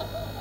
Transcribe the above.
Ha ha ha!